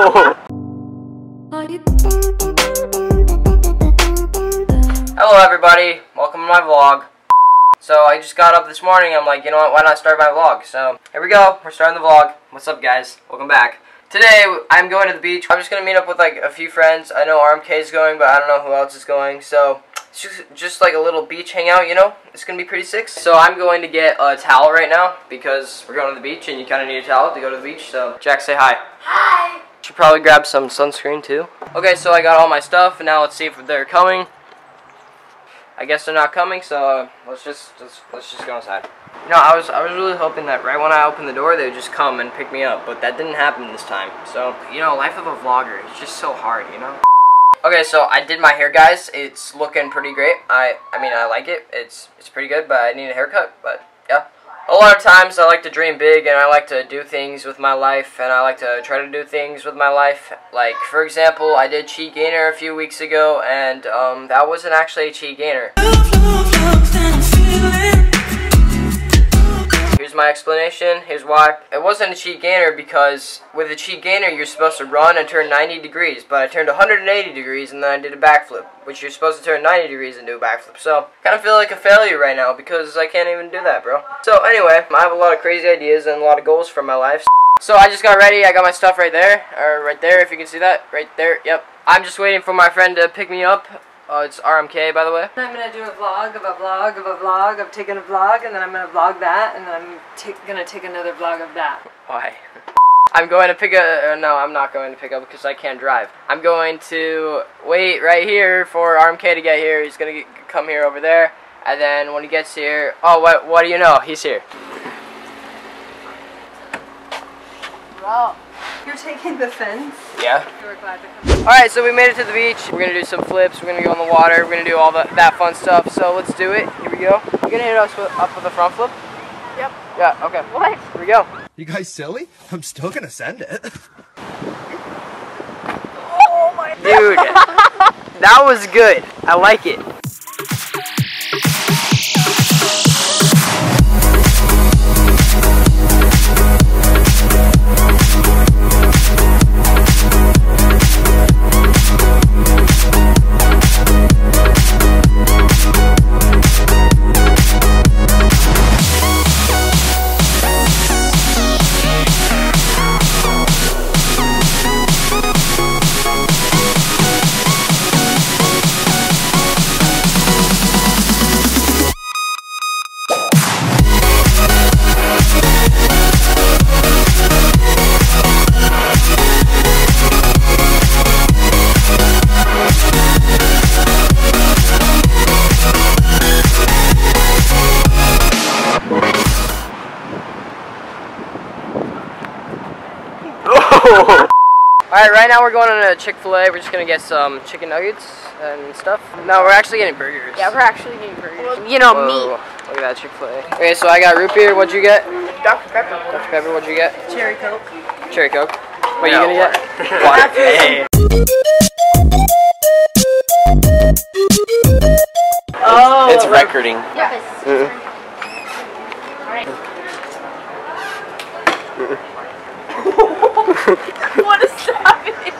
Hello everybody, welcome to my vlog. So I just got up this morning, I'm like, you know what, why not start my vlog? So, here we go, we're starting the vlog. What's up guys? Welcome back. Today, I'm going to the beach. I'm just going to meet up with like a few friends. I know RMK is going, but I don't know who else is going. So, it's just, just like a little beach hangout, you know? It's going to be pretty sick. So, I'm going to get a towel right now because we're going to the beach and you kind of need a towel to go to the beach. So, Jack, say hi. Hi. Should probably grab some sunscreen too. Okay, so I got all my stuff, and now let's see if they're coming. I guess they're not coming, so uh, let's just, just let's just go inside. You know, I was I was really hoping that right when I opened the door, they would just come and pick me up, but that didn't happen this time. So you know, life of a vlogger is just so hard, you know. Okay, so I did my hair, guys. It's looking pretty great. I I mean, I like it. It's it's pretty good, but I need a haircut. But. A lot of times I like to dream big and I like to do things with my life and I like to try to do things with my life. Like, for example, I did cheat gainer a few weeks ago and um, that wasn't actually a cheat gainer. Here's my explanation. Here's why. It wasn't a cheat gainer because with a cheat gainer you're supposed to run and turn 90 degrees, but I turned 180 degrees and then I did a backflip, which you're supposed to turn 90 degrees and do a backflip. So, kind of feel like a failure right now because I can't even do that, bro. So, anyway, I have a lot of crazy ideas and a lot of goals for my life. So, I just got ready. I got my stuff right there, or right there if you can see that. Right there, yep. I'm just waiting for my friend to pick me up. Oh, it's RMK, by the way. I'm gonna do a vlog of a vlog of a vlog of taking a vlog, and then I'm gonna vlog that, and then I'm gonna take another vlog of that. Why? I'm going to pick a. Uh, no, I'm not going to pick up because I can't drive. I'm going to wait right here for RMK to get here. He's gonna get, come here over there, and then when he gets here, oh, what? What do you know? He's here. Bro, you're taking the fence. Yeah. You were glad to come. All right, so we made it to the beach. We're gonna do some flips. We're gonna go in the water. We're gonna do all the, that fun stuff. So let's do it. Here we go. You're gonna hit us with, up with a front flip. Yep. Yeah. Okay. What? Here we go. You guys silly? I'm still gonna send it. Oh my Dude, that was good. I like it. Alright, right now we're going on a Chick-fil-A. We're just gonna get some chicken nuggets and stuff. No, we're actually getting burgers. Yeah, we're actually getting burgers. You know Whoa, me. Look at that Chick-fil-A. Okay, so I got root beer. What'd you get? Dr. Pepper. Dr. Pepper, what'd you get? Cherry Coke. Cherry Coke. What No, you gonna get? Water. Hey. Oh. It's uh-uh. recording. Yeah. What is happening?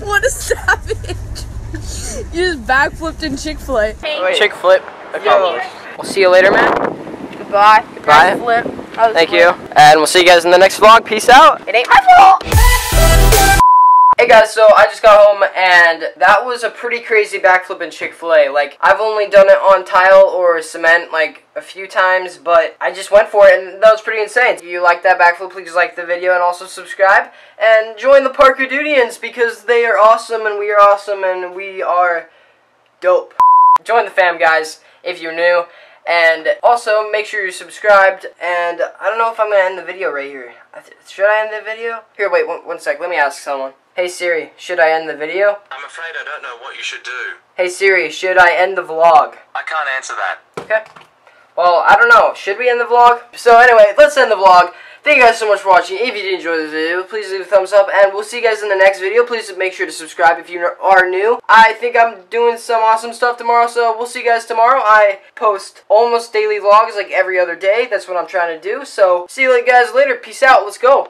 what a savage! You just backflipped in Chick Fil A. Chick flip accomplished. We'll see you later, man. Goodbye. Goodbye. Flip. Thank flip. you. And we'll see you guys in the next vlog. Peace out. It ain't my fault. Hey guys, so I just got home and that was a pretty crazy backflip in Chick-fil-A. Like, I've only done it on tile or cement like a few times, but I just went for it and that was pretty insane. If you like that backflip, please like the video and also subscribe. And join the Parker Dudians because they are awesome and we are awesome and we are dope. Join the fam, guys, if you're new. And also, make sure you're subscribed. And I don't know if I'm going to end the video right here. Should I end the video? Here, wait, one, one sec. Let me ask someone. Hey Siri, should I end the video? I'm afraid I don't know what you should do. Hey Siri, should I end the vlog? I can't answer that. Okay. Well, I don't know. Should we end the vlog? So anyway, let's end the vlog. Thank you guys so much for watching. If you did enjoy this video, please leave a thumbs up, and we'll see you guys in the next video. Please make sure to subscribe if you are new. I think I'm doing some awesome stuff tomorrow, so we'll see you guys tomorrow. I post almost daily vlogs like every other day. That's what I'm trying to do. So, see you guys later. Peace out. Let's go.